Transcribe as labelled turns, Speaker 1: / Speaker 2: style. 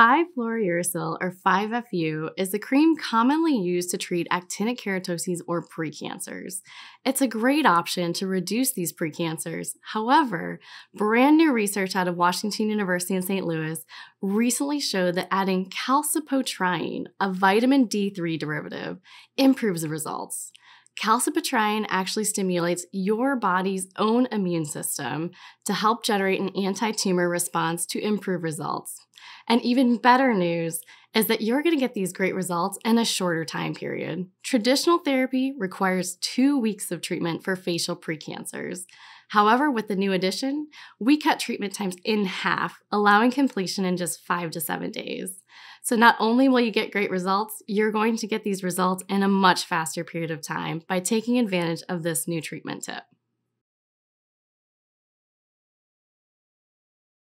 Speaker 1: 5-fluorouracil, or 5-FU, is the cream commonly used to treat actinic keratoses or precancers. It's a great option to reduce these precancers. However, brand new research out of Washington University in St. Louis recently showed that adding calcipotriene, a vitamin D3 derivative, improves the results. Calcipotriene actually stimulates your body's own immune system to help generate an anti tumor response to improve results. And even better news is that you're going to get these great results in a shorter time period. Traditional therapy requires two weeks of treatment for facial precancers. However, with the new addition, we cut treatment times in half, allowing completion in just five to seven days. So not only will you get great results, you're going to get these results in a much faster period of time by taking advantage of this new treatment tip.